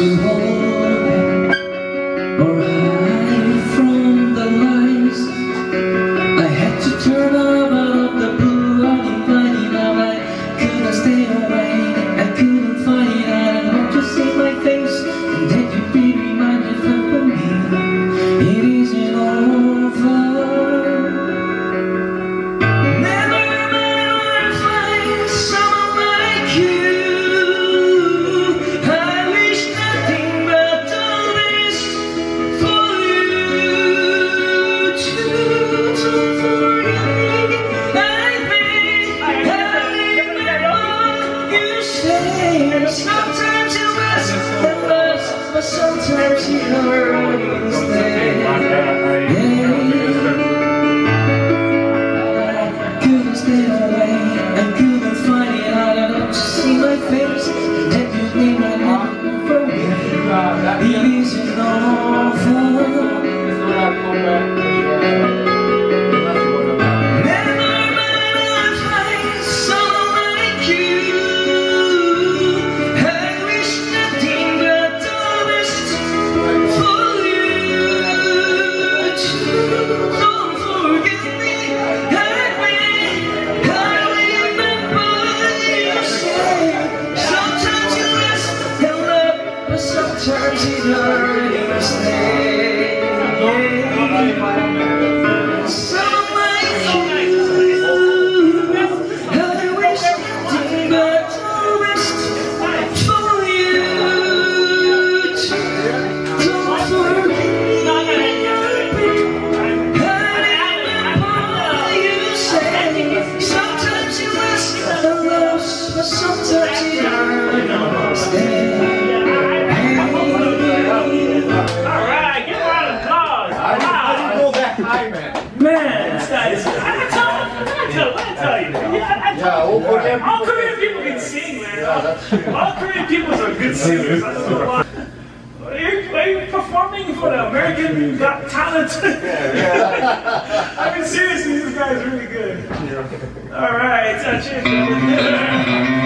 最后 Sometimes it was the But sometimes you never understand. I couldn't stay away. Couldn't it. See my face. And you my heart man. Guy is. I tell, I tell, I tell you. Yeah, I Yeah, tell we'll, we'll All Korean people can sing, man. Yeah. All Korean people are good singers. I don't know why. Are you, you performing for the American Got Talent? I mean, seriously, this guy's really good. All right, cheers. brother.